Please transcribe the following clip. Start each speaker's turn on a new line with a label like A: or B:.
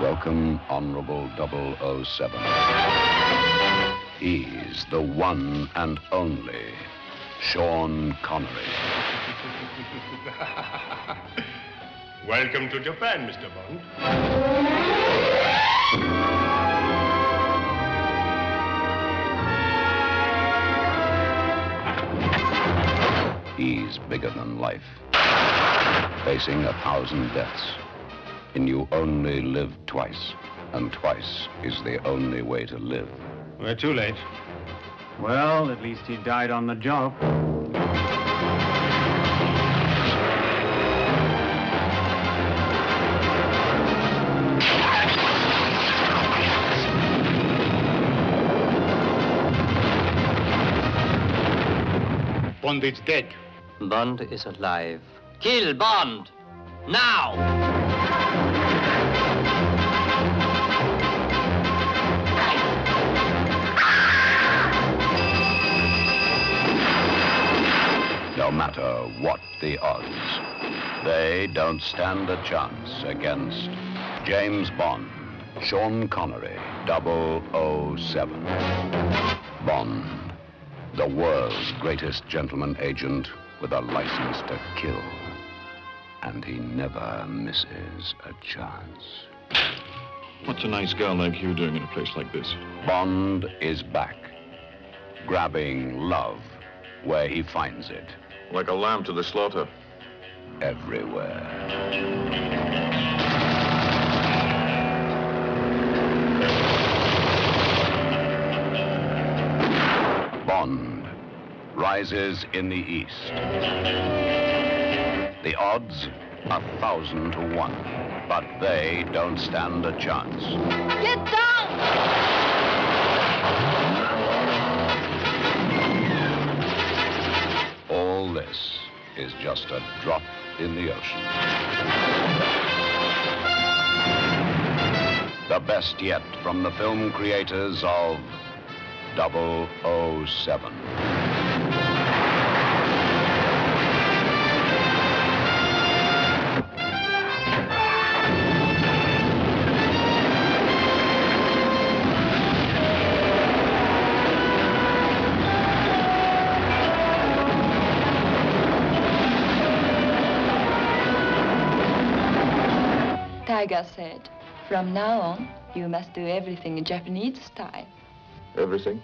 A: Welcome, Honorable 007. He's the one and only Sean Connery.
B: Welcome to Japan, Mr. Bond.
A: He's bigger than life, facing a thousand deaths. And you only live twice, and twice is the only way to live.
B: We're too late.
C: Well, at least he died on the job.
B: Bond is dead.
D: Bond is alive. Kill Bond! Now!
A: No matter what the odds, they don't stand a chance against James Bond, Sean Connery, 007. Bond, the world's greatest gentleman agent with a license to kill. And he never misses a chance.
E: What's a nice girl like you doing in a place like this?
A: Bond is back, grabbing love where he finds it,
E: Like a lamb to the slaughter.
A: everywhere. Bond rises in the east. The odds, a thousand to one, but they don't stand a chance.
F: Get down!
A: All this is just a drop in the ocean. The best yet from the film creators of 007.
F: Tiger said, from now on, you must do everything in Japanese style.
E: Everything?